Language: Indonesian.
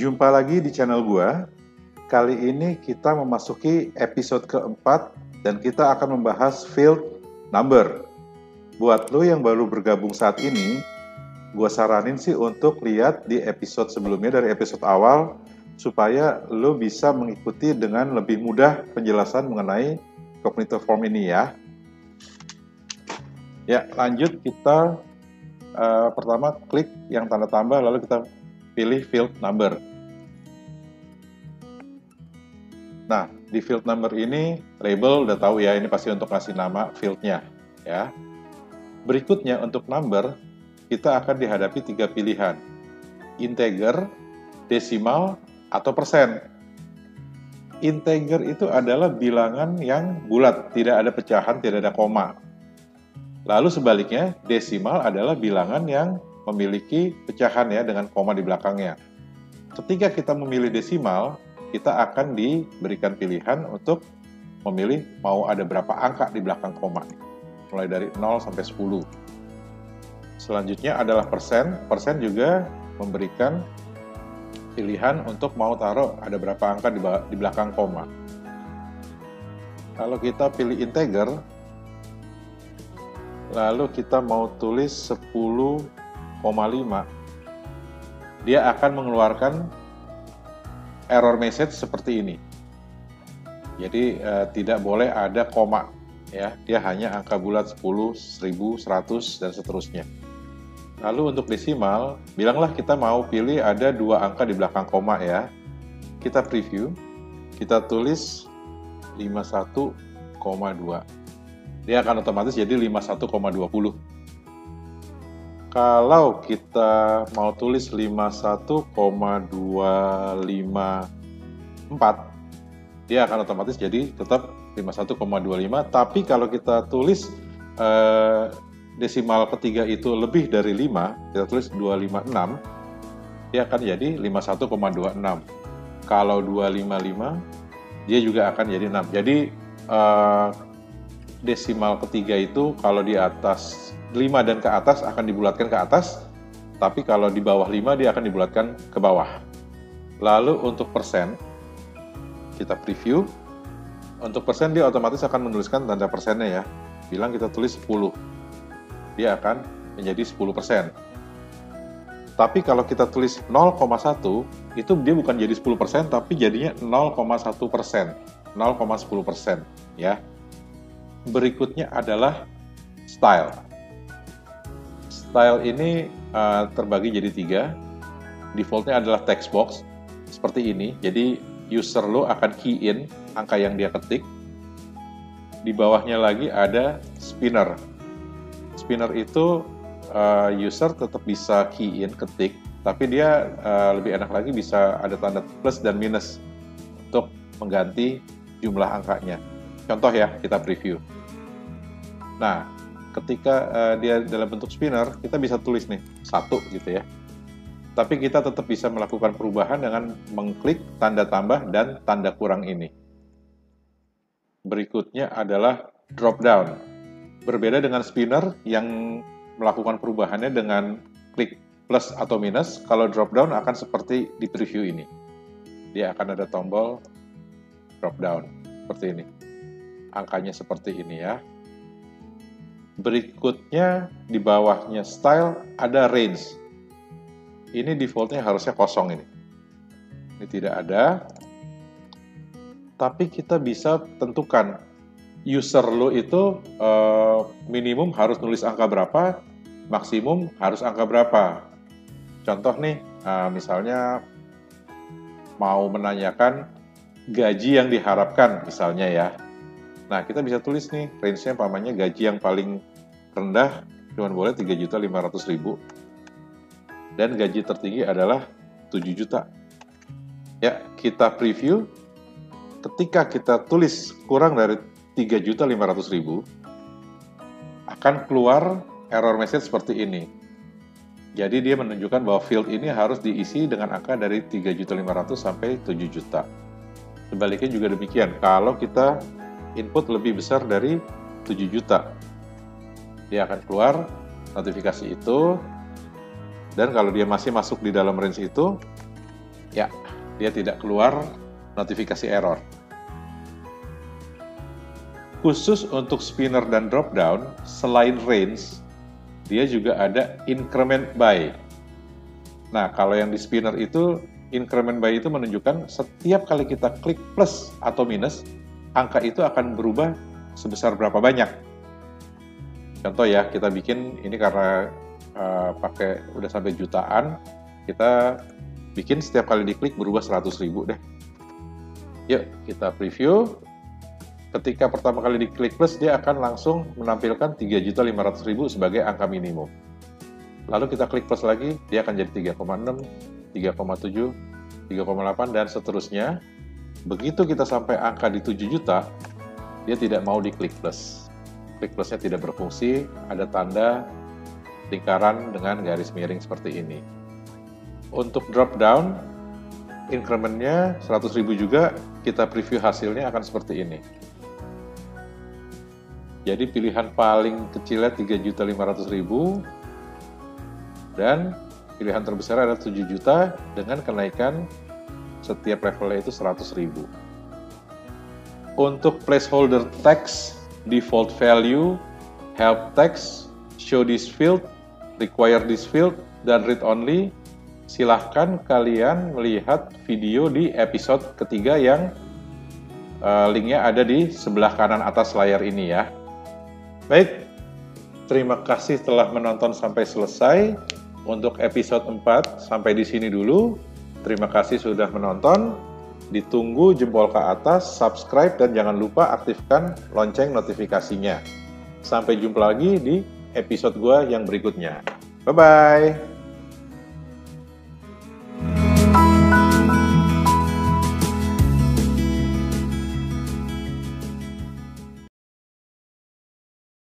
Jumpa lagi di channel gua. Kali ini kita memasuki episode keempat dan kita akan membahas field number. Buat lo yang baru bergabung saat ini, gua saranin sih untuk lihat di episode sebelumnya dari episode awal supaya lo bisa mengikuti dengan lebih mudah penjelasan mengenai cognitive form ini ya. Ya, lanjut kita uh, pertama klik yang tanda tambah lalu kita pilih field number. Nah, di field number ini label udah tahu ya, ini pasti untuk kasih nama fieldnya ya. Berikutnya untuk number, kita akan dihadapi tiga pilihan. Integer, desimal, atau persen. Integer itu adalah bilangan yang bulat, tidak ada pecahan, tidak ada koma. Lalu sebaliknya, desimal adalah bilangan yang memiliki pecahan ya dengan koma di belakangnya. Ketika kita memilih desimal, kita akan diberikan pilihan untuk memilih mau ada berapa angka di belakang koma. Mulai dari 0 sampai 10. Selanjutnya adalah persen. Persen juga memberikan pilihan untuk mau taruh ada berapa angka di, belakang koma. Kalau kita pilih integer, lalu kita mau tulis 10,5, dia akan mengeluarkan error message seperti ini. Jadi uh, tidak boleh ada koma ya, dia hanya angka bulat 10, 1000, 100 dan seterusnya. Lalu untuk desimal, bilanglah kita mau pilih ada dua angka di belakang koma ya. Kita preview, kita tulis 51,2. Dia akan otomatis jadi 51,20 kalau kita mau tulis 51,254 dia akan otomatis jadi tetap 51,25 tapi kalau kita tulis eh, desimal ketiga itu lebih dari 5 kita tulis 256 dia akan jadi 51,26 kalau 255 dia juga akan jadi 6 jadi eh, desimal ketiga itu kalau di atas 5 dan ke atas akan dibulatkan ke atas, tapi kalau di bawah 5 dia akan dibulatkan ke bawah. Lalu untuk persen, kita preview. Untuk persen dia otomatis akan menuliskan tanda persennya ya. Bilang kita tulis 10. Dia akan menjadi 10 persen. Tapi kalau kita tulis 0,1, itu dia bukan jadi 10 persen, tapi jadinya 0,1 persen. 0,10 persen ya. Berikutnya adalah style Style ini uh, terbagi jadi tiga. Defaultnya adalah text box seperti ini. Jadi user lo akan key in angka yang dia ketik. Di bawahnya lagi ada spinner. Spinner itu uh, user tetap bisa key in ketik, tapi dia uh, lebih enak lagi bisa ada tanda plus dan minus untuk mengganti jumlah angkanya. Contoh ya, kita preview. Nah, ketika uh, dia dalam bentuk spinner, kita bisa tulis nih satu gitu ya. Tapi kita tetap bisa melakukan perubahan dengan mengklik tanda tambah dan tanda kurang ini. Berikutnya adalah drop down. Berbeda dengan spinner yang melakukan perubahannya dengan klik plus atau minus, kalau drop down akan seperti di preview ini. Dia akan ada tombol drop down seperti ini. Angkanya seperti ini ya. Berikutnya di bawahnya style ada range. Ini defaultnya harusnya kosong ini. Ini tidak ada. Tapi kita bisa tentukan user lo itu uh, minimum harus nulis angka berapa, maksimum harus angka berapa. Contoh nih, uh, misalnya mau menanyakan gaji yang diharapkan misalnya ya. Nah, kita bisa tulis nih range-nya pamannya gaji yang paling rendah cuma boleh 3 juta 500 ribu dan gaji tertinggi adalah 7 juta. Ya, kita preview. Ketika kita tulis kurang dari 3 juta 500 ribu, akan keluar error message seperti ini. Jadi dia menunjukkan bahwa field ini harus diisi dengan angka dari 3 juta 500 sampai 7 juta. Sebaliknya juga demikian, kalau kita input lebih besar dari 7 juta, dia akan keluar notifikasi itu dan kalau dia masih masuk di dalam range itu Ya, dia tidak keluar notifikasi error. Khusus untuk spinner dan drop down, selain range, dia juga ada increment buy. Nah, kalau yang di spinner itu, increment buy itu menunjukkan setiap kali kita klik plus atau minus, angka itu akan berubah sebesar berapa banyak. Contoh ya, kita bikin ini karena uh, pakai udah sampai jutaan, kita bikin setiap kali diklik berubah 100 ribu deh. Yuk, kita preview ketika pertama kali diklik plus dia akan langsung menampilkan 3.500.000 sebagai angka minimum. Lalu kita klik plus lagi, dia akan jadi 3,6, 3,7, 3,8 dan seterusnya. Begitu kita sampai angka di 7 juta, dia tidak mau diklik plus. Klik plusnya tidak berfungsi, ada tanda lingkaran dengan garis miring seperti ini. Untuk drop down, incrementnya 100.000 juga, kita preview hasilnya akan seperti ini. Jadi pilihan paling kecilnya 3.500.000 dan pilihan terbesar adalah 7 juta dengan kenaikan setiap levelnya itu 100.000. Untuk placeholder text, default value, help text, show this field, require this field, dan read only, silahkan kalian melihat video di episode ketiga yang uh, linknya ada di sebelah kanan atas layar ini ya. Baik, terima kasih telah menonton sampai selesai. Untuk episode 4 sampai di sini dulu. Terima kasih sudah menonton. Ditunggu jempol ke atas, subscribe, dan jangan lupa aktifkan lonceng notifikasinya. Sampai jumpa lagi di episode gue yang berikutnya. Bye-bye.